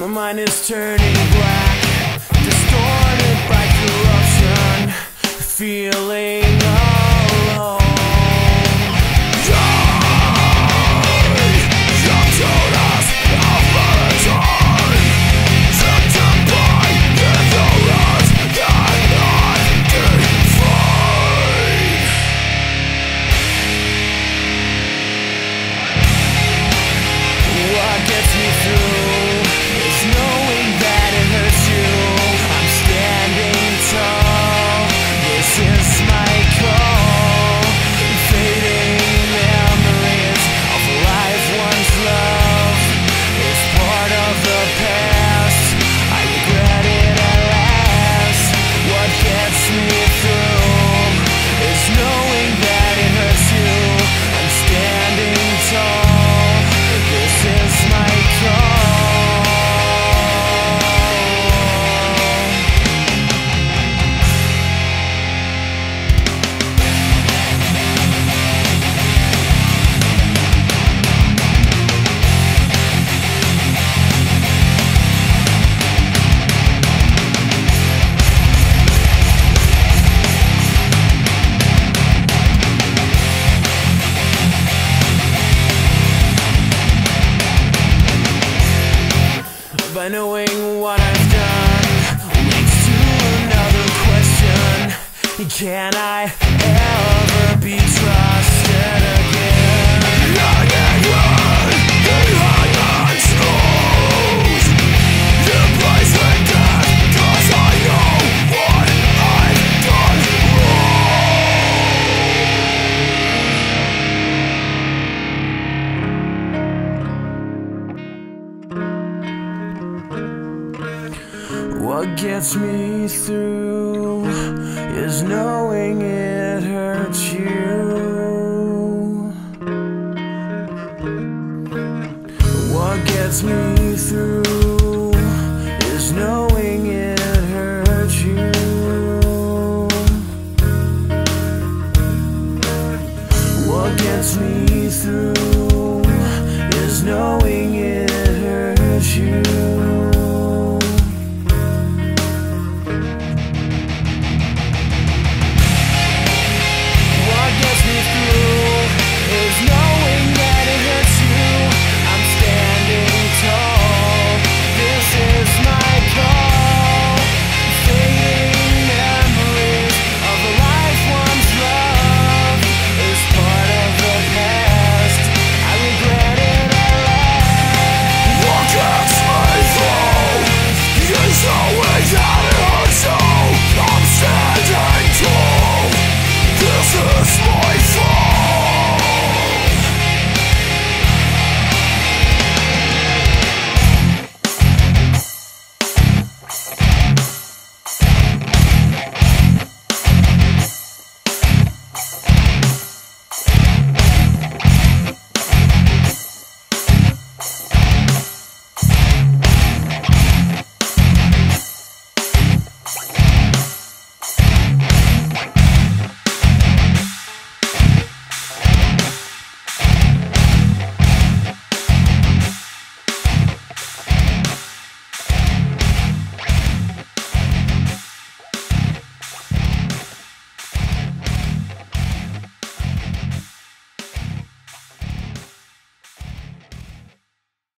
My mind is turning black Distorted by corruption Feeling By knowing what I've done. Leads to another question Can I ever be What gets me through is knowing it hurts you. What gets me through is knowing.